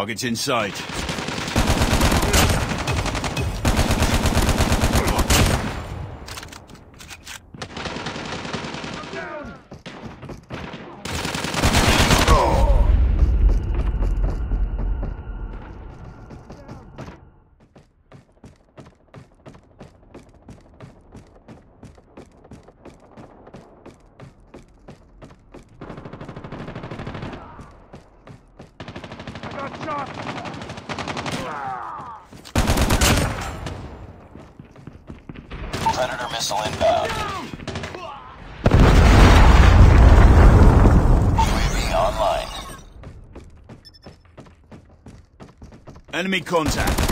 Targets in sight. Predator missile inbound. UAV online. Enemy contact.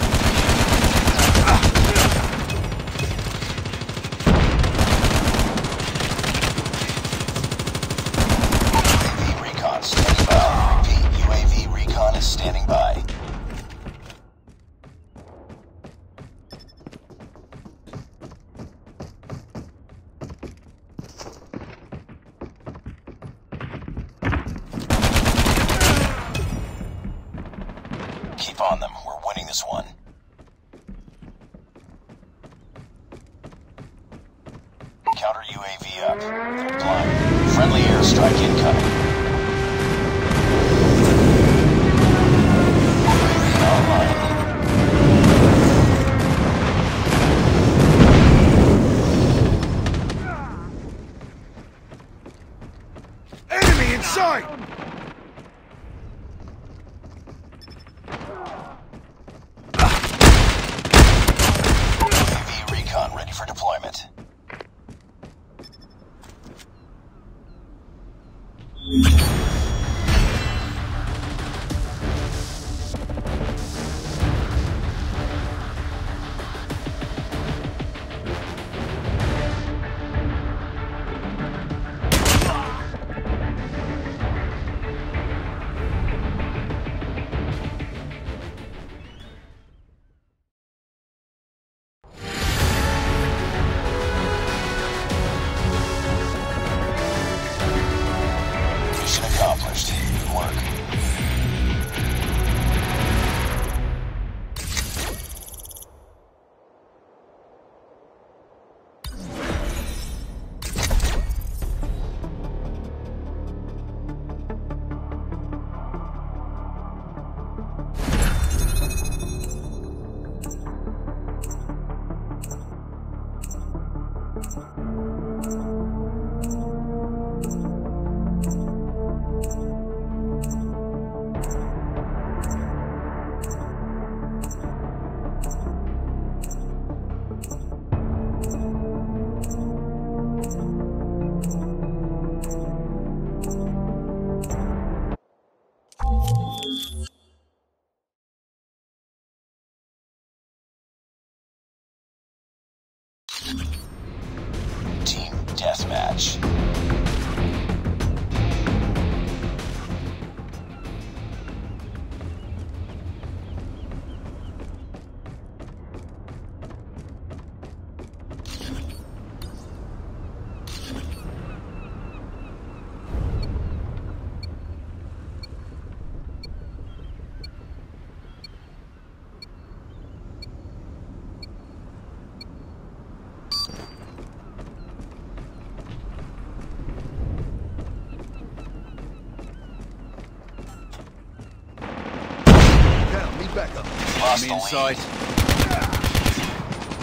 Enemy in sight.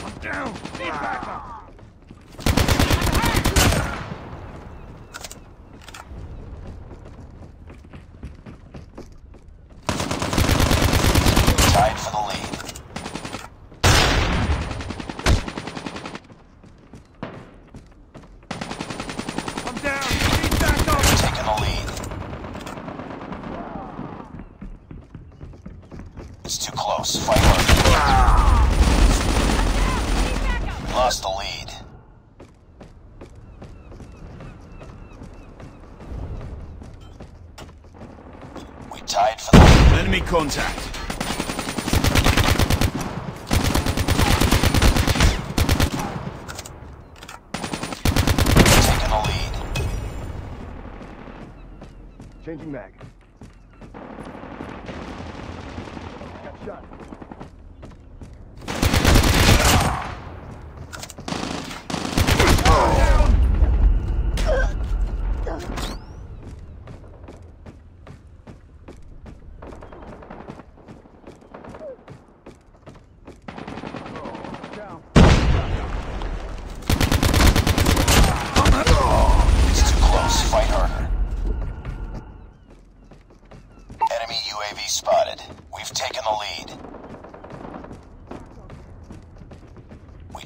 I'm down. Need backup. lost the lead. We tied for the Enemy contact. Taking the lead. Changing mag.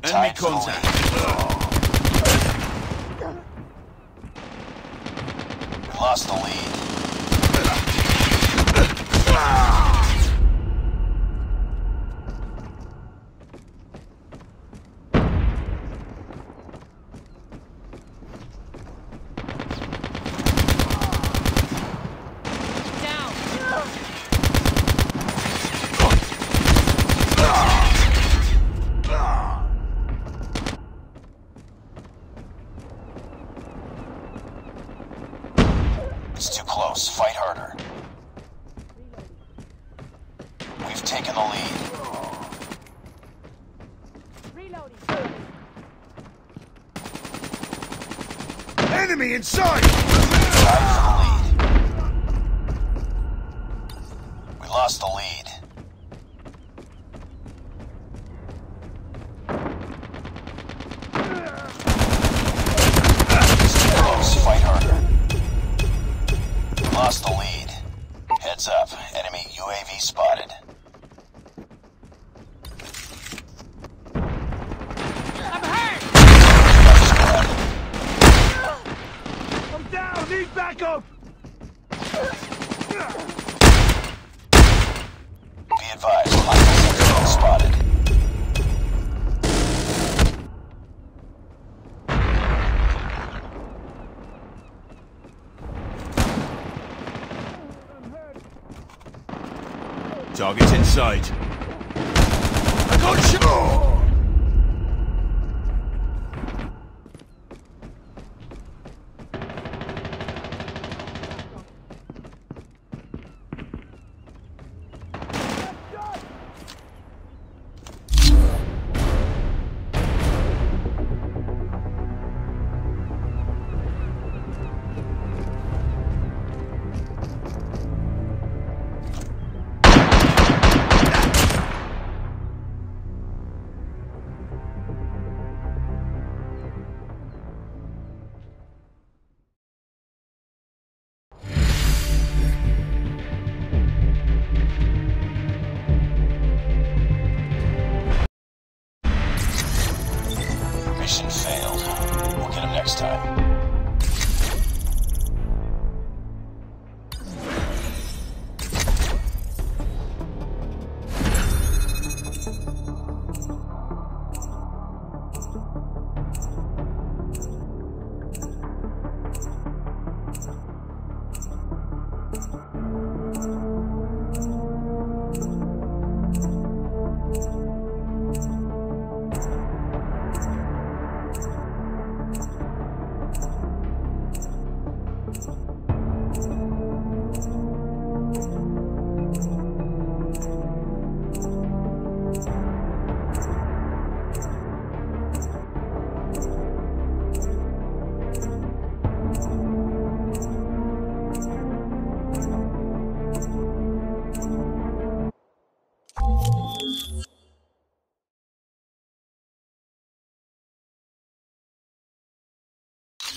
Enemy contact. We lost the lead. Ah. time.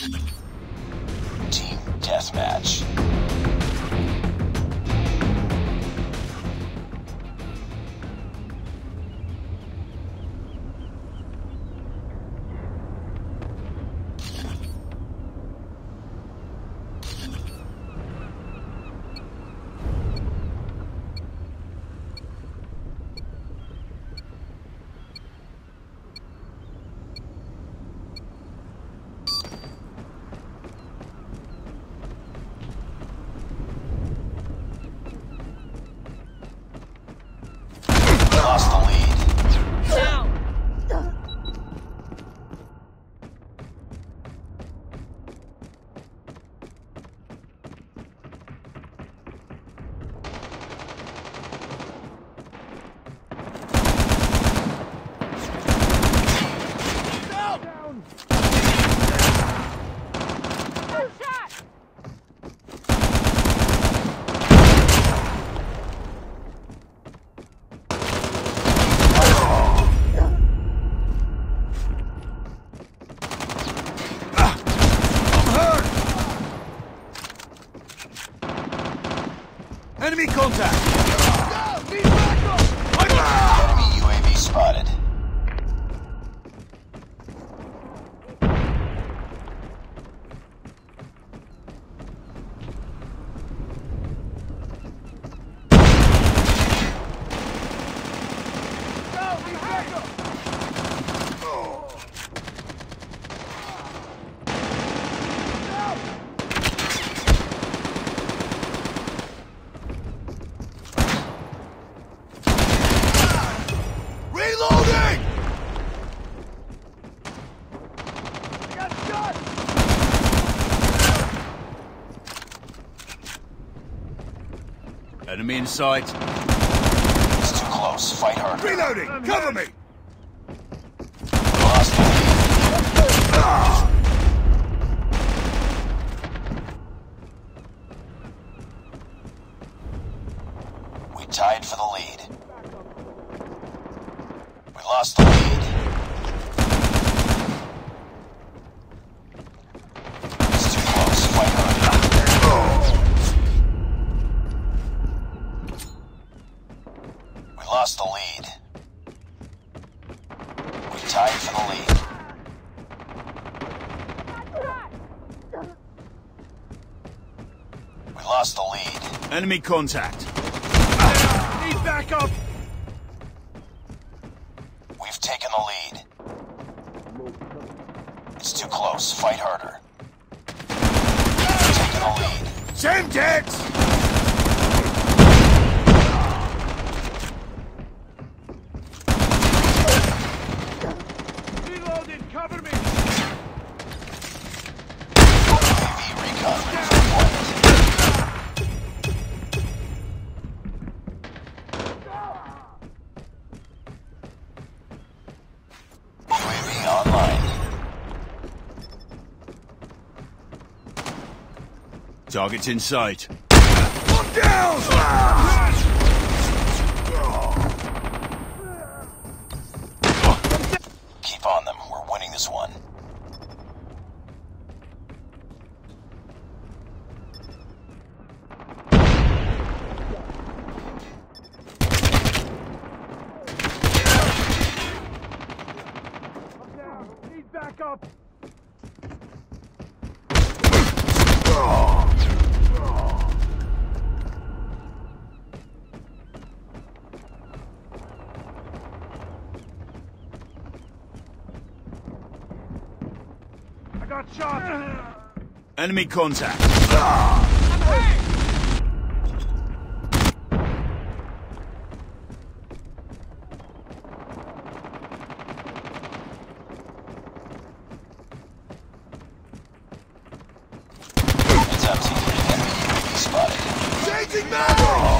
Team deathmatch. Enemy in sight. It's too close. Fight harder. Reloading! Cover me! We lost the lead. We tied for the lead. We lost the lead. It's too close. Fight harder. We lost the lead. We tied for the lead. We lost the lead. Enemy contact. Need backup! We've taken the lead. It's too close. Fight harder. We've taken the lead. Semtex! Reloading! Cover me! Target's in sight. One down! Keep on them. We're winning this one. I'm down! Need backup! I got shot! Enemy contact. I'm hurt. It's empty. Enemy UAV spotted. Changing mag!